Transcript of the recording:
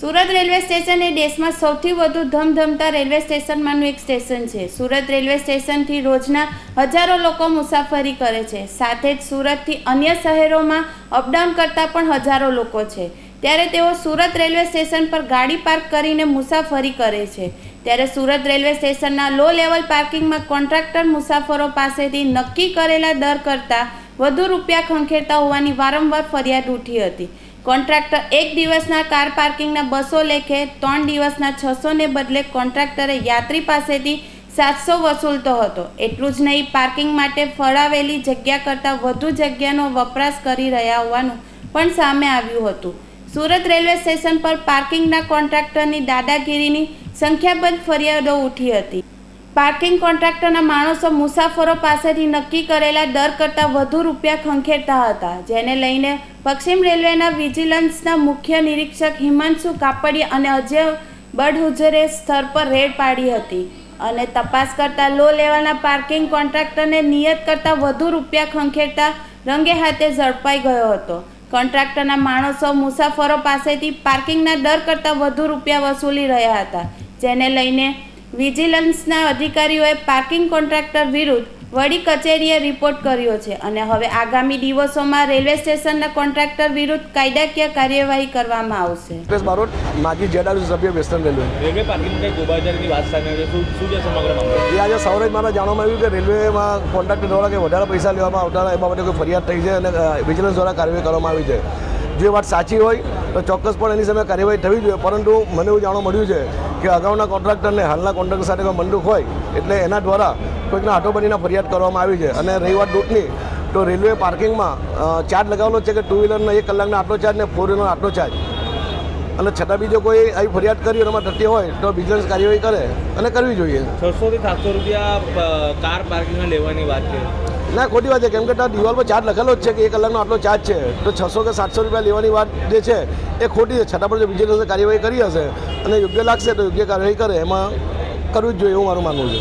Surat railway station એ દેશમાં સૌથી વધુ ધમધમતા રેલવે સ્ટેશનમાંનું એક સ્ટેશન છે. સુરત રેલવે સ્ટેશનથી રોજના હજારો લોકો મુસાફરી કરે છે. સાથે જ સુરતથી અન્ય શહેરોમાં અપડાઉન કરતા પણ હજારો લોકો છે. ત્યારે તેઓ સુરત રેલવે સ્ટેશન પર ગાડી પાર્ક કરીને મુસાફરી કરે છે. ત્યારે સુરત રેલવે સ્ટેશનના લો લેવલ પાર્કિંગમાં કોન્ટ્રાક્ટર મુસાફરો પાસેથી નક્કી કરેલા દર કરતાં વધુ રૂપિયા ખંખેરતા હોવાની વારંવાર ફરિયાદ ઉઠી હતી. કોન્ટ્રાક્ટર એક દિવસના કાર પાર્કિંગના બસો લેખે, ત્રણ દિવસના છસોને બદલે કોન્ટ્રાક્ટરે યાત્રી પાસેથી સાતસો વસૂલતો હતો. એટલું જ નહીં, પાર્કિંગ માટે ફળાવેલી જગ્યા કરતાં વધુ જગ્યાનો વપરાશ કરી રહ્યા હોવાનું પણ સામે આવ્યું હતું. સુરત રેલવે સ્ટેશન પર પાર્કિંગના કોન્ટ્રાક્ટરની દાદાગીરીની સંખ્યાબંધ ફરિયાદો ઉઠી હતી. પાર્કિંગ કોન્ટ્રાક્ટરના માણસો મુસાફરો પાસેથી નક્કી કરેલા દર કરતાં વધુ રૂપિયા ખંખેરતા હતા, જેને લઈને પશ્ચિમ રેલવેના વિજિલન્સના મુખ્ય નિરીક્ષક હિમાંશુ કાપડિયા અને અજય બડહુજરે સ્થળ પર રેડ પાડી હતી અને તપાસ કરતા લો લેવલના પાર્કિંગ કોન્ટ્રાક્ટરને નિયત કરતાં વધુ રૂપિયા ખંખેરતા રંગે હાથે ઝડપાઈ ગયો હતો. કોન્ટ્રાક્ટરના માણસો મુસાફરો પાસેથી પાર્કિંગના દર કરતાં વધુ રૂપિયા વસૂલી રહ્યા હતા, જેને લઈને વિજિલન્સના અધિકારીઓએ પાર્કિંગ કોન્ટ્રાક્ટર વિરુદ્ધ વડી કચેરીએ રિપોર્ટ કર્યો છે અને હવે આગામી દિવસોમાં રેલવે સ્ટેશનના કોન્ટ્રાક્ટર વિરુદ્ધ કાયદાકીય કાર્યવાહી કરવામાં આવશે. બારોટ માજી જેડાલુ સભ્ય વેસ્ટર્ન રેલવે. રેલવે પાર્કિંગ કઈ વાત સામે શું શું છે સમગ્ર મામલો? આજે સવારે મારા જાણવામાં આવ્યું કે રેલવેમાં કોન્ટ્રાક્ટર દ્વારા કે વધારે પૈસા લેવામાં આવતા એ બાબતે કોઈ ફરિયાદ થઈ છે અને વિજિલન્સ દ્વારા કાર્યવાહી કરવામાં આવી છે. જે વાત સાચી હોય તો ચોક્કસપણે એની સામે કાર્યવાહી થવી જોઈએ. પરંતુ મને એવું જાણવા મળ્યું છે કે અગાઉના કોન્ટ્રાક્ટરને હાલના કોન્ટ્રાક્ટર સાથે કોઈ હોય, એટલે એના દ્વારા કોઈકના હાથો બનીને ફરિયાદ કરવામાં આવી છે. અને રહી વાત દૂધની તો રેલવે પાર્કિંગમાં ચાર્જ લગાવેલો છે કે ટુ વ્હીલરનો એક કલાકનો આટલો ચાર્જ ને ફોર વ્હીલરનો આટલો ચાર્જ? અને છતાં બીજો કોઈ આવી ફરિયાદ કરી એમાં થતી હોય, તો વિજિલન્સ કાર્યવાહી કરે અને કરવી જોઈએ. છસો થી સાતસો રૂપિયા કાર પાર્કિંગમાં લેવાની વાત છે. ના, ખોટી વાત છે. કેમ કે ત્યાં દિવાલ પર ચાર્જ લખેલો જ છે કે એક કલાકનો આટલો ચાર્જ છે. તો છસો કે સાતસો રૂપિયા લેવાની વાત જે છે, એ ખોટી છે. છતાં પણ જો વિજિલન્સે કાર્યવાહી કરી હશે અને યોગ્ય લાગશે તો યોગ્ય કાર્યવાહી કરે, એમાં કરવું જ જોઈએ એવું મારું માનવું છે.